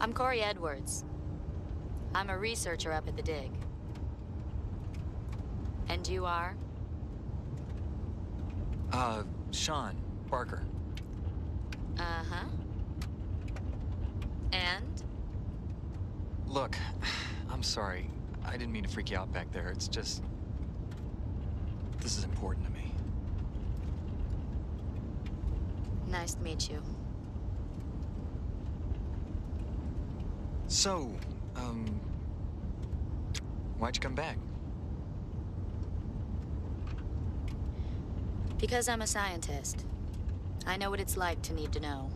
I'm Corey Edwards. I'm a researcher up at the dig. And you are? Uh, Sean Barker. Uh-huh. And? Look, I'm sorry. I didn't mean to freak you out back there. It's just... This is important to me. Nice to meet you. So, um... Why'd you come back? Because I'm a scientist. I know what it's like to need to know.